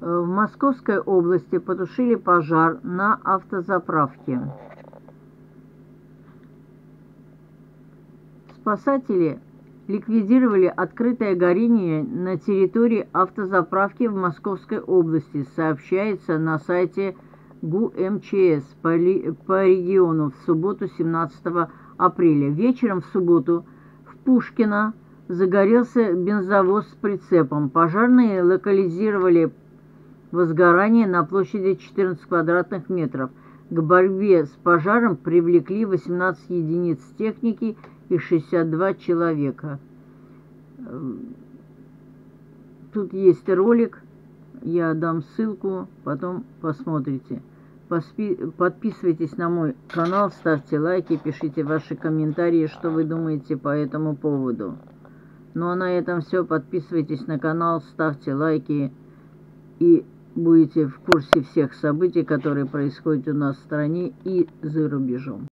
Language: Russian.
В Московской области потушили пожар на автозаправке. Спасатели ликвидировали открытое горение на территории автозаправки в Московской области, сообщается на сайте ГУ МЧС по, по региону в субботу 17 апреля. Вечером в субботу в Пушкино загорелся бензовоз с прицепом. Пожарные локализировали возгорание на площади 14 квадратных метров. К борьбе с пожаром привлекли 18 единиц техники и 62 человека. Тут есть ролик, я дам ссылку, потом посмотрите. Подписывайтесь на мой канал, ставьте лайки, пишите ваши комментарии, что вы думаете по этому поводу. Ну а на этом все. Подписывайтесь на канал, ставьте лайки и будете в курсе всех событий, которые происходят у нас в стране и за рубежом.